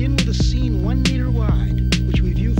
begin with a scene one meter wide, which we view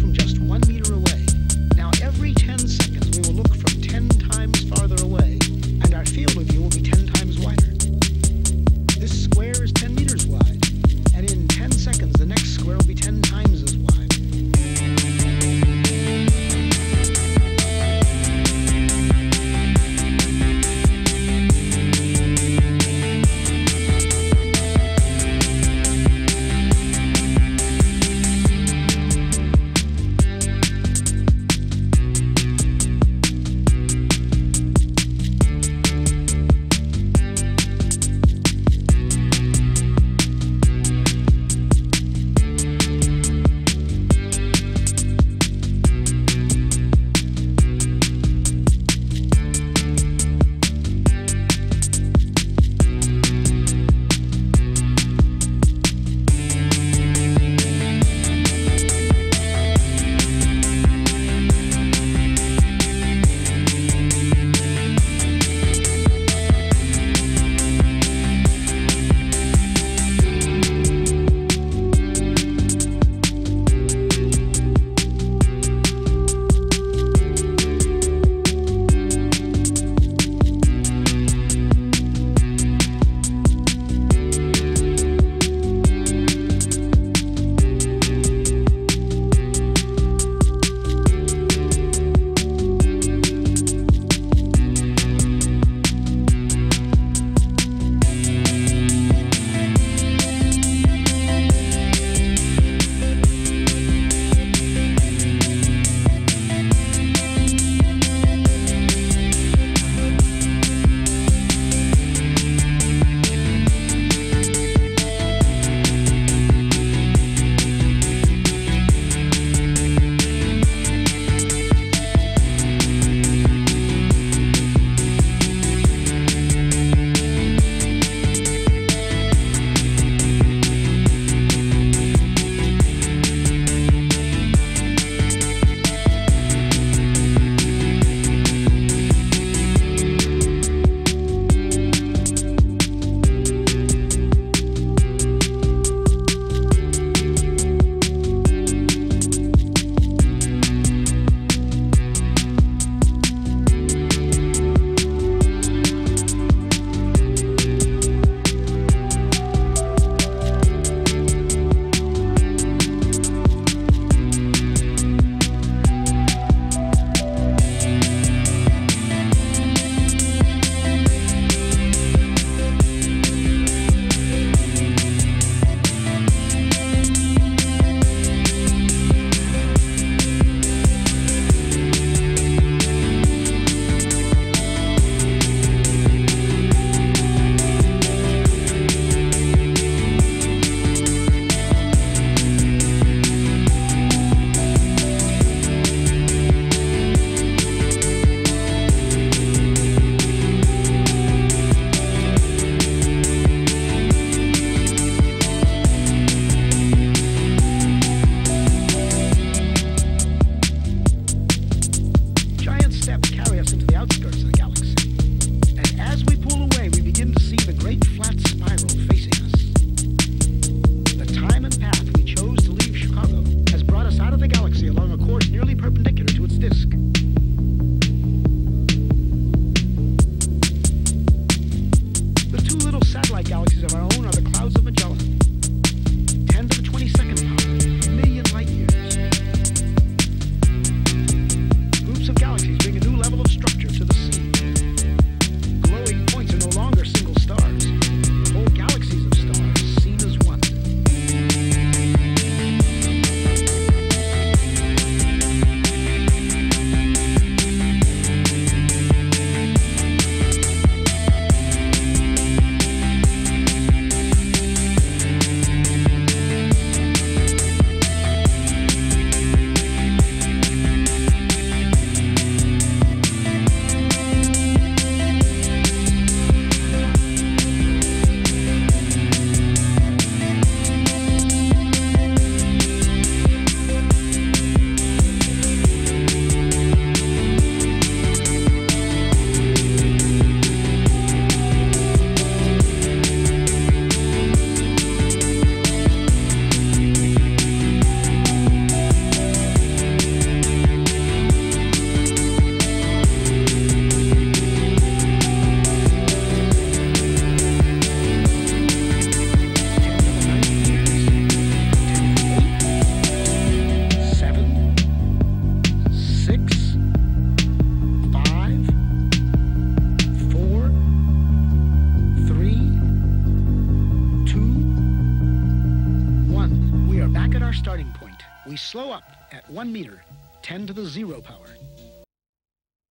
our starting point, we slow up at 1 meter, 10 to the zero power.